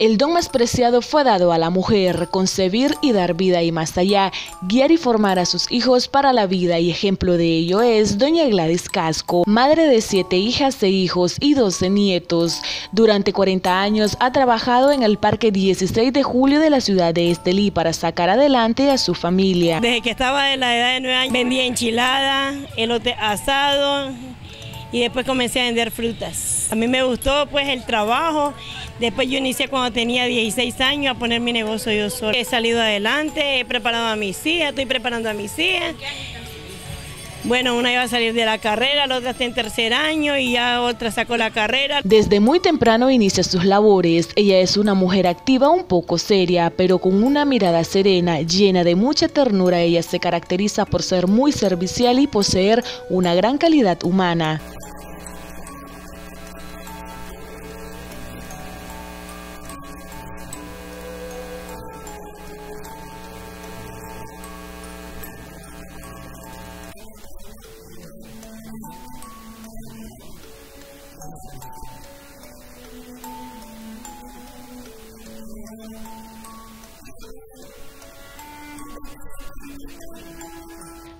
El don más preciado fue dado a la mujer, concebir y dar vida y más allá, guiar y formar a sus hijos para la vida y ejemplo de ello es doña Gladys Casco, madre de siete hijas e hijos y doce nietos. Durante 40 años ha trabajado en el Parque 16 de Julio de la ciudad de Estelí para sacar adelante a su familia. Desde que estaba de la edad de 9 años vendía enchilada, elote asado, y después comencé a vender frutas. A mí me gustó pues el trabajo, después yo inicié cuando tenía 16 años a poner mi negocio yo solo. He salido adelante, he preparado a mis hijas, estoy preparando a mis hijas. Bueno, una iba a salir de la carrera, la otra está en tercer año y ya otra sacó la carrera. Desde muy temprano inicia sus labores. Ella es una mujer activa, un poco seria, pero con una mirada serena, llena de mucha ternura. Ella se caracteriza por ser muy servicial y poseer una gran calidad humana.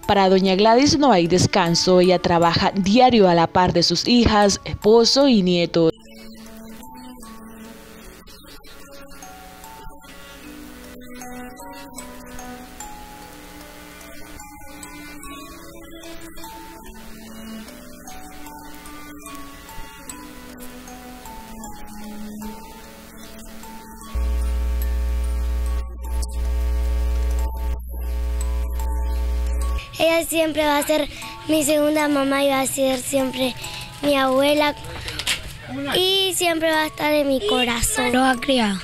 Para doña Gladys no hay descanso, ella trabaja diario a la par de sus hijas, esposo y nietos. Ella siempre va a ser mi segunda mamá y va a ser siempre mi abuela y siempre va a estar en mi corazón. Lo ha criado.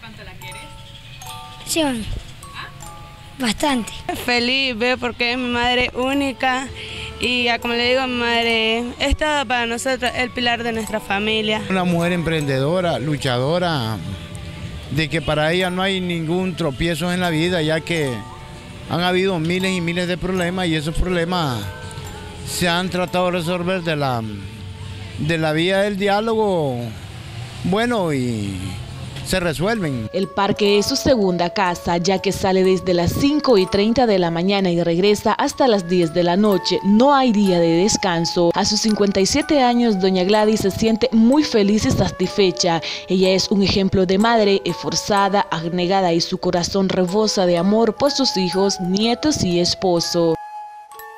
¿Cuánto la quieres? Sí, bastante. Feliz, veo porque es mi madre única y como le digo, mi madre es todo para nosotros, el pilar de nuestra familia. Una mujer emprendedora, luchadora, de que para ella no hay ningún tropiezo en la vida, ya que han habido miles y miles de problemas y esos problemas se han tratado de resolver de la, de la vía del diálogo. Bueno y se resuelven. El parque es su segunda casa, ya que sale desde las 5 y 30 de la mañana y regresa hasta las 10 de la noche. No hay día de descanso. A sus 57 años, doña Gladys se siente muy feliz y satisfecha. Ella es un ejemplo de madre esforzada, abnegada y su corazón rebosa de amor por sus hijos, nietos y esposo.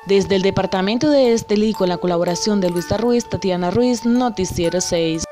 Desde el departamento de Estelí, con la colaboración de Luisa Ruiz, Tatiana Ruiz, Noticiero 6.